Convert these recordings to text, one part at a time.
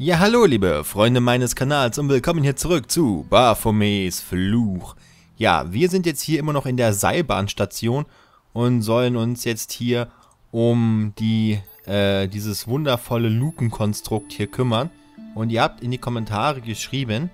Ja, hallo liebe Freunde meines Kanals und willkommen hier zurück zu Baphomets Fluch. Ja, wir sind jetzt hier immer noch in der Seilbahnstation und sollen uns jetzt hier um die, äh, dieses wundervolle Lukenkonstrukt hier kümmern. Und ihr habt in die Kommentare geschrieben,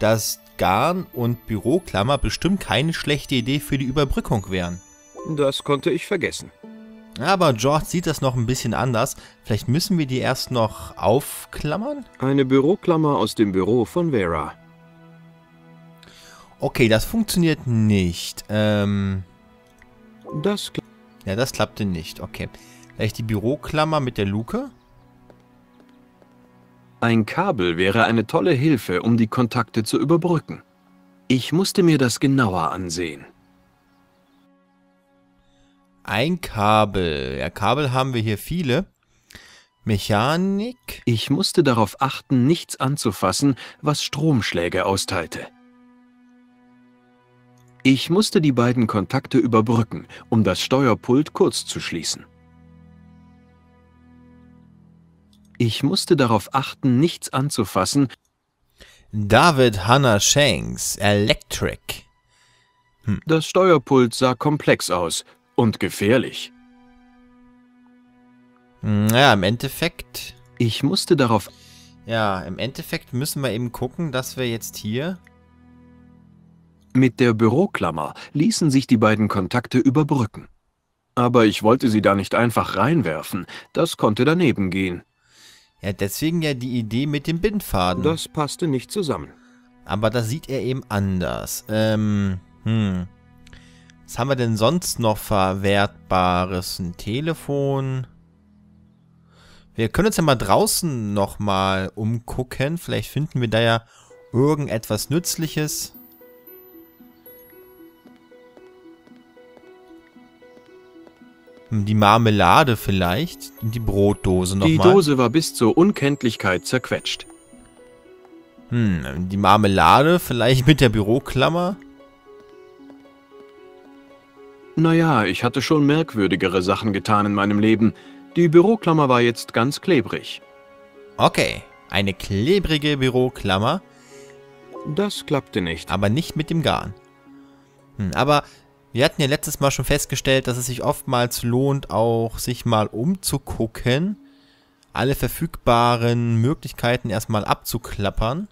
dass Garn und Büroklammer bestimmt keine schlechte Idee für die Überbrückung wären. Das konnte ich vergessen. Aber George sieht das noch ein bisschen anders. Vielleicht müssen wir die erst noch aufklammern? Eine Büroklammer aus dem Büro von Vera. Okay, das funktioniert nicht. Ähm. Das Ja, das klappte nicht. Okay. Vielleicht die Büroklammer mit der Luke? Ein Kabel wäre eine tolle Hilfe, um die Kontakte zu überbrücken. Ich musste mir das genauer ansehen. Ein Kabel. Ja, Kabel haben wir hier viele. Mechanik. Ich musste darauf achten, nichts anzufassen, was Stromschläge austeilte. Ich musste die beiden Kontakte überbrücken, um das Steuerpult kurz zu schließen. Ich musste darauf achten, nichts anzufassen. David Hannah Shanks. Electric. Das Steuerpult sah komplex aus und gefährlich. Ja, im Endeffekt. Ich musste darauf Ja, im Endeffekt müssen wir eben gucken, dass wir jetzt hier. Mit der Büroklammer ließen sich die beiden Kontakte überbrücken. Aber ich wollte sie da nicht einfach reinwerfen, das konnte daneben gehen. Ja, deswegen ja die Idee mit dem Bindfaden. Das passte nicht zusammen. Aber das sieht er eben anders. Ähm, hm. Was haben wir denn sonst noch Verwertbares? Ein Telefon. Wir können uns ja mal draußen nochmal umgucken. Vielleicht finden wir da ja irgendetwas Nützliches. Hm, Die Marmelade vielleicht. Die Brotdose nochmal. Die Dose war bis zur Unkenntlichkeit zerquetscht. Hm, die Marmelade vielleicht mit der Büroklammer. Naja, ich hatte schon merkwürdigere Sachen getan in meinem Leben. Die Büroklammer war jetzt ganz klebrig. Okay, eine klebrige Büroklammer, Das klappte nicht. aber nicht mit dem Garn. Hm, aber wir hatten ja letztes Mal schon festgestellt, dass es sich oftmals lohnt, auch sich mal umzugucken, alle verfügbaren Möglichkeiten erstmal abzuklappern.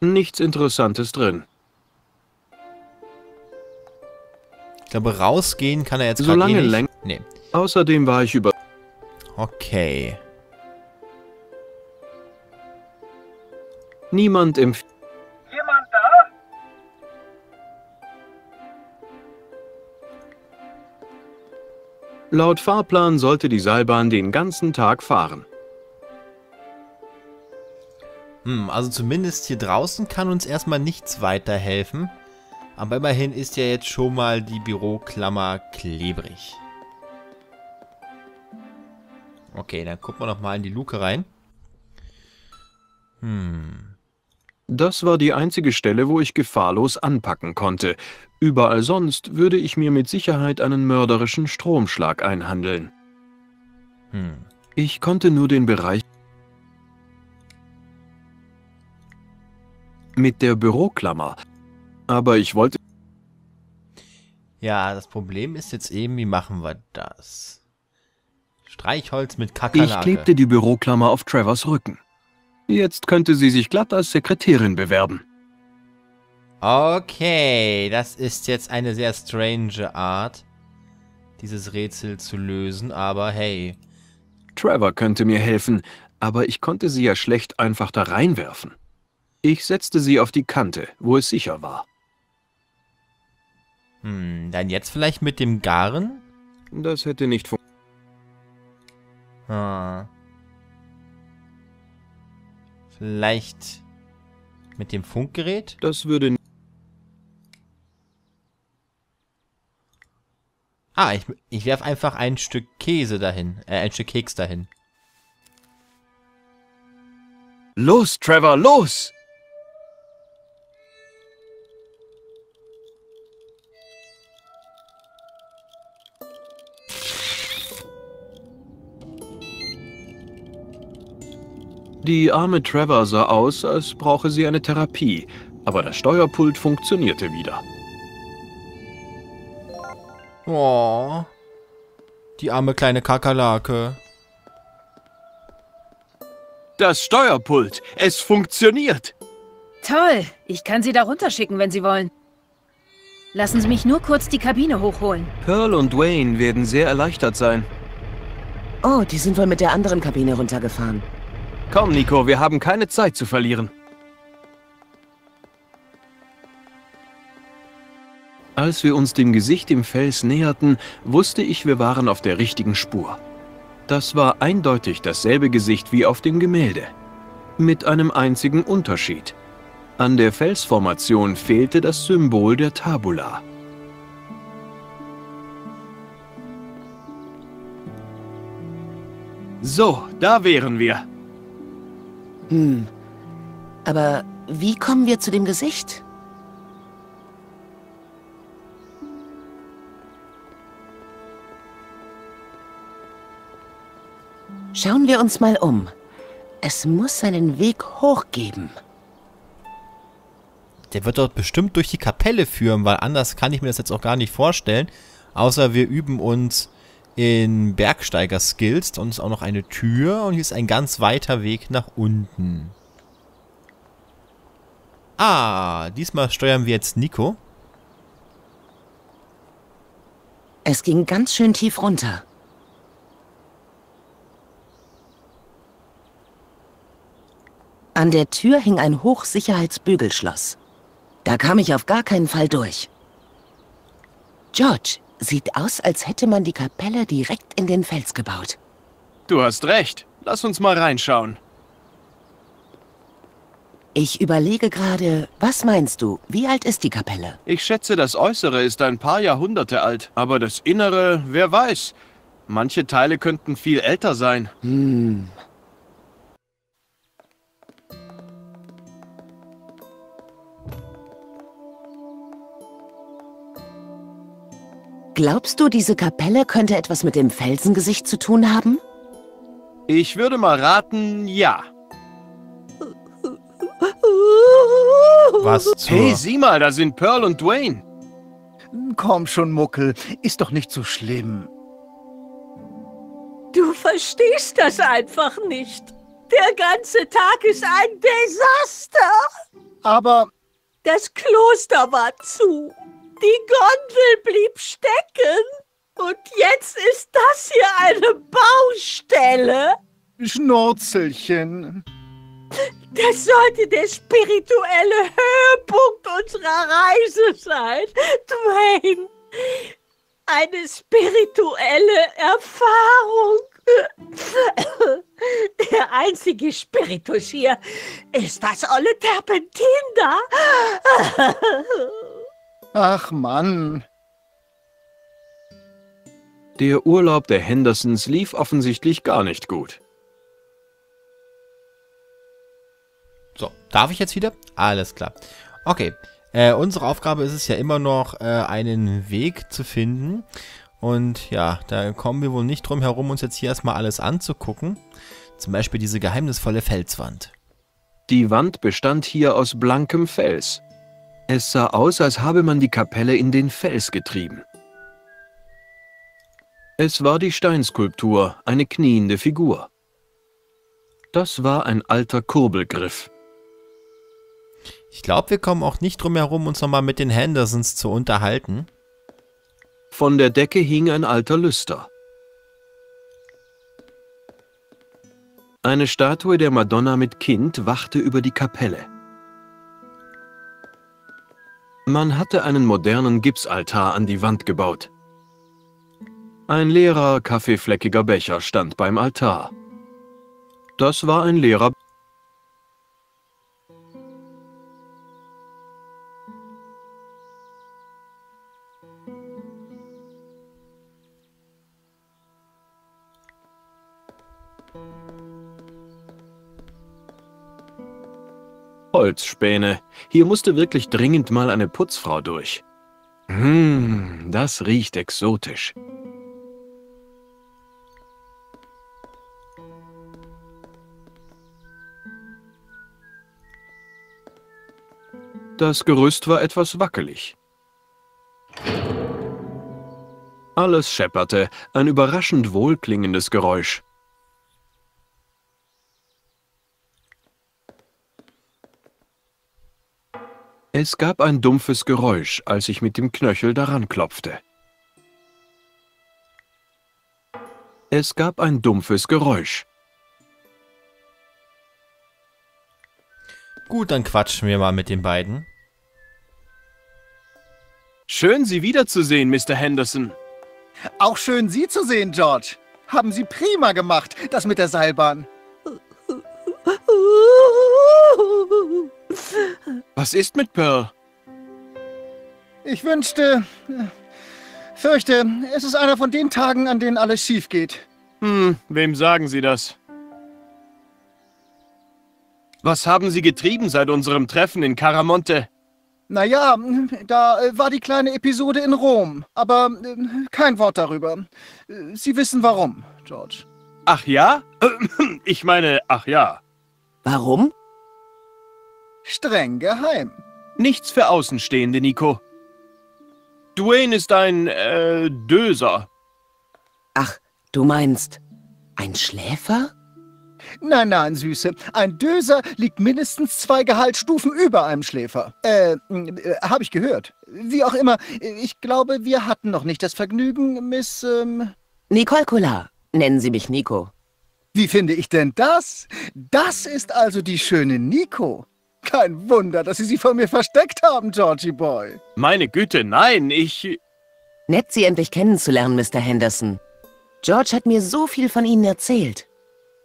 Nichts Interessantes drin. Ich glaube, rausgehen kann er jetzt gerade Solange eh nicht. läng- Nee. Außerdem war ich über... Okay. Niemand empf... Jemand da? Laut Fahrplan sollte die Seilbahn den ganzen Tag fahren. Hm, also zumindest hier draußen kann uns erstmal nichts weiterhelfen. Aber immerhin ist ja jetzt schon mal die Büroklammer klebrig. Okay, dann gucken wir noch mal in die Luke rein. Hm. Das war die einzige Stelle, wo ich gefahrlos anpacken konnte. Überall sonst würde ich mir mit Sicherheit einen mörderischen Stromschlag einhandeln. Hm. Ich konnte nur den Bereich mit der Büroklammer. Aber ich wollte Ja, das Problem ist jetzt eben, wie machen wir das? Streichholz mit Ich Kakerlake. klebte die Büroklammer auf Trevors Rücken. Jetzt könnte sie sich glatt als Sekretärin bewerben. Okay, das ist jetzt eine sehr strange Art, dieses Rätsel zu lösen, aber hey. Trevor könnte mir helfen, aber ich konnte sie ja schlecht einfach da reinwerfen. Ich setzte sie auf die Kante, wo es sicher war. Hm, dann jetzt vielleicht mit dem Garn? Das hätte nicht funktioniert. Ah. Vielleicht mit dem Funkgerät? Das würde Ah, ich, ich werf einfach ein Stück Käse dahin. Äh, ein Stück Keks dahin. Los, Trevor, los! Die arme Trevor sah aus, als brauche sie eine Therapie, aber das Steuerpult funktionierte wieder. Oh. Die arme kleine Kakerlake. Das Steuerpult, es funktioniert! Toll, ich kann Sie da runterschicken, wenn Sie wollen. Lassen Sie mich nur kurz die Kabine hochholen. Pearl und Wayne werden sehr erleichtert sein. Oh, die sind wohl mit der anderen Kabine runtergefahren. Komm, Nico, wir haben keine Zeit zu verlieren. Als wir uns dem Gesicht im Fels näherten, wusste ich, wir waren auf der richtigen Spur. Das war eindeutig dasselbe Gesicht wie auf dem Gemälde. Mit einem einzigen Unterschied. An der Felsformation fehlte das Symbol der Tabula. So, da wären wir. Hm. Aber wie kommen wir zu dem Gesicht? Schauen wir uns mal um. Es muss einen Weg hoch geben. Der wird dort bestimmt durch die Kapelle führen, weil anders kann ich mir das jetzt auch gar nicht vorstellen. Außer wir üben uns in Bergsteiger-Skills. Und ist auch noch eine Tür und hier ist ein ganz weiter Weg nach unten. Ah, diesmal steuern wir jetzt Nico. Es ging ganz schön tief runter. An der Tür hing ein Hochsicherheitsbügelschloss. Da kam ich auf gar keinen Fall durch. George, sieht aus, als hätte man die Kapelle direkt in den Fels gebaut. Du hast recht. Lass uns mal reinschauen. Ich überlege gerade, was meinst du, wie alt ist die Kapelle? Ich schätze, das Äußere ist ein paar Jahrhunderte alt, aber das Innere, wer weiß. Manche Teile könnten viel älter sein. Hm, Glaubst du, diese Kapelle könnte etwas mit dem Felsengesicht zu tun haben? Ich würde mal raten, ja. Was zur... Hey, sieh mal, da sind Pearl und Dwayne. Komm schon, Muckel. Ist doch nicht so schlimm. Du verstehst das einfach nicht. Der ganze Tag ist ein Desaster. Aber Das Kloster war zu. Die Gondel blieb stecken. Und jetzt ist das hier eine Baustelle. Schnurzelchen. Das sollte der spirituelle Höhepunkt unserer Reise sein. Dwayne, eine spirituelle Erfahrung. Der einzige Spiritus hier ist das olle Terpentin da. Ach Mann. Der Urlaub der Hendersons lief offensichtlich gar nicht gut. So, darf ich jetzt wieder? Alles klar. Okay, äh, unsere Aufgabe ist es ja immer noch, äh, einen Weg zu finden. Und ja, da kommen wir wohl nicht drum herum, uns jetzt hier erstmal alles anzugucken. Zum Beispiel diese geheimnisvolle Felswand. Die Wand bestand hier aus blankem Fels. Es sah aus, als habe man die Kapelle in den Fels getrieben. Es war die Steinskulptur, eine kniende Figur. Das war ein alter Kurbelgriff. Ich glaube, wir kommen auch nicht drum herum, uns nochmal mit den Hendersons zu unterhalten. Von der Decke hing ein alter Lüster. Eine Statue der Madonna mit Kind wachte über die Kapelle. Man hatte einen modernen Gipsaltar an die Wand gebaut. Ein leerer, kaffeefleckiger Becher stand beim Altar. Das war ein leerer Holzspäne. Hier musste wirklich dringend mal eine Putzfrau durch. Hm, das riecht exotisch. Das Gerüst war etwas wackelig. Alles schepperte, ein überraschend wohlklingendes Geräusch. Es gab ein dumpfes Geräusch, als ich mit dem Knöchel daran klopfte. Es gab ein dumpfes Geräusch. Gut, dann quatschen wir mal mit den beiden. Schön, Sie wiederzusehen, Mr. Henderson. Auch schön, Sie zu sehen, George. Haben Sie prima gemacht, das mit der Seilbahn. Was ist mit Pearl? Ich wünschte... Fürchte, es ist einer von den Tagen, an denen alles schief geht. Hm, wem sagen Sie das? Was haben Sie getrieben seit unserem Treffen in Caramonte? Naja, da war die kleine Episode in Rom. Aber kein Wort darüber. Sie wissen warum, George. Ach ja? Ich meine, ach ja. Warum? Streng geheim. Nichts für Außenstehende, Nico. Dwayne ist ein, äh, Döser. Ach, du meinst, ein Schläfer? Nein, nein, Süße. Ein Döser liegt mindestens zwei Gehaltsstufen über einem Schläfer. Äh, äh habe ich gehört. Wie auch immer, ich glaube, wir hatten noch nicht das Vergnügen, Miss, ähm... Nicole Collar. Nennen Sie mich Nico. Wie finde ich denn das? Das ist also die schöne Nico. Kein Wunder, dass Sie sie vor mir versteckt haben, Georgie Boy. Meine Güte, nein, ich... Nett, Sie endlich kennenzulernen, Mr. Henderson. George hat mir so viel von Ihnen erzählt.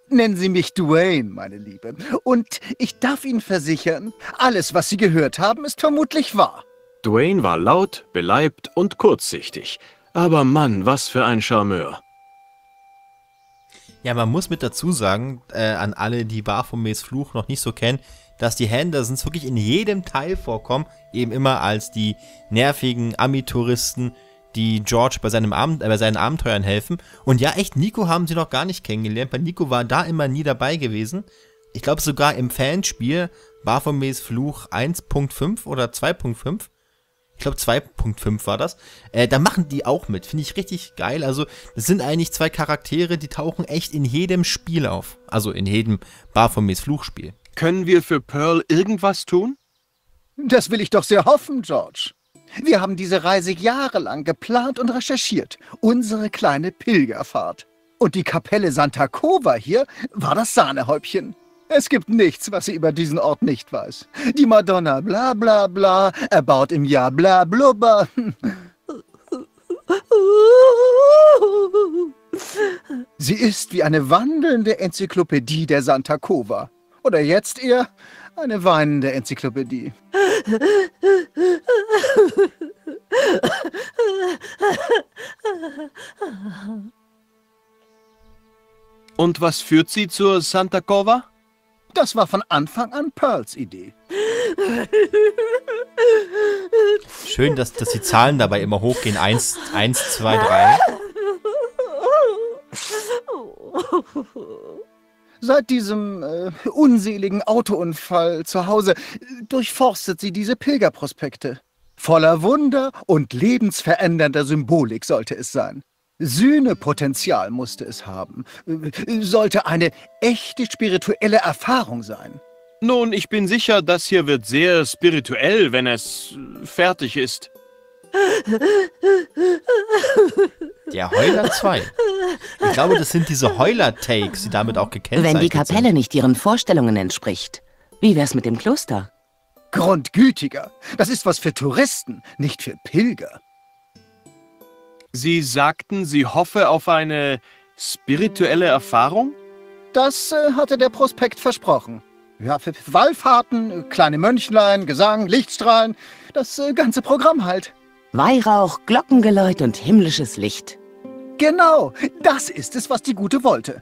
Nennen Sie mich Dwayne, meine Liebe. Und ich darf Ihnen versichern, alles, was Sie gehört haben, ist vermutlich wahr. Dwayne war laut, beleibt und kurzsichtig. Aber Mann, was für ein Charmeur. Ja, man muss mit dazu sagen, äh, an alle, die Baphomets Fluch noch nicht so kennen, dass die Hendersons wirklich in jedem Teil vorkommen, eben immer als die nervigen Ami-Touristen, die George bei, seinem Abend, äh, bei seinen Abenteuern helfen. Und ja, echt, Nico haben sie noch gar nicht kennengelernt, weil Nico war da immer nie dabei gewesen. Ich glaube sogar im Fanspiel Baphomets Fluch 1.5 oder 2.5 ich glaube 2.5 war das, äh, da machen die auch mit. Finde ich richtig geil. Also, das sind eigentlich zwei Charaktere, die tauchen echt in jedem Spiel auf. Also in jedem Baphomets Fluchspiel. Können wir für Pearl irgendwas tun? Das will ich doch sehr hoffen, George. Wir haben diese Reise jahrelang geplant und recherchiert. Unsere kleine Pilgerfahrt. Und die Kapelle Santa Cova hier war das Sahnehäubchen. Es gibt nichts, was sie über diesen Ort nicht weiß. Die Madonna bla bla bla, erbaut im Jahr bla blubber. Sie ist wie eine wandelnde Enzyklopädie der Santa Cova. Oder jetzt eher eine weinende Enzyklopädie. Und was führt sie zur Santa Cova? Das war von Anfang an Pearls Idee. Schön, dass, dass die Zahlen dabei immer hochgehen. 1, 1, 2, 3. Seit diesem äh, unseligen Autounfall zu Hause äh, durchforstet sie diese Pilgerprospekte. Voller Wunder und lebensverändernder Symbolik sollte es sein. Sühnepotenzial musste es haben. Äh, Sollte eine echte spirituelle Erfahrung sein. Nun, ich bin sicher, das hier wird sehr spirituell, wenn es fertig ist. Der Heuler 2. Ich glaube, das sind diese Heuler-Takes, die damit auch gekennzeichnet Wenn die Kapelle sind. nicht Ihren Vorstellungen entspricht, wie wär's mit dem Kloster? Grundgütiger. Das ist was für Touristen, nicht für Pilger. Sie sagten, sie hoffe auf eine spirituelle Erfahrung? Das äh, hatte der Prospekt versprochen. Ja, für Wallfahrten, kleine Mönchlein, Gesang, Lichtstrahlen, das äh, ganze Programm halt. Weihrauch, Glockengeläut und himmlisches Licht. Genau, das ist es, was die Gute wollte.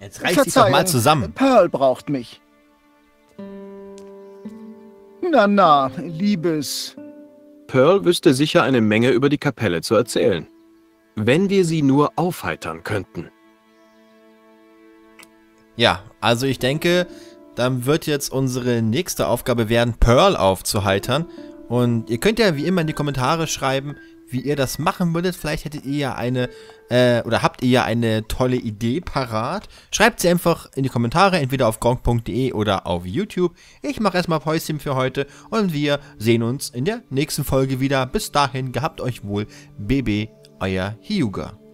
Jetzt reiß dich doch mal zusammen. Pearl braucht mich. Na, na, Liebes. Pearl wüsste sicher eine Menge über die Kapelle zu erzählen. Wenn wir sie nur aufheitern könnten. Ja, also ich denke, dann wird jetzt unsere nächste Aufgabe werden, Pearl aufzuheitern. Und ihr könnt ja wie immer in die Kommentare schreiben, wie ihr das machen würdet. Vielleicht hättet ihr ja eine, äh, oder habt ihr ja eine tolle Idee parat. Schreibt sie einfach in die Kommentare, entweder auf gronk.de oder auf YouTube. Ich mache erstmal Päuschen für heute und wir sehen uns in der nächsten Folge wieder. Bis dahin, gehabt euch wohl, BB, Aya Hyuga.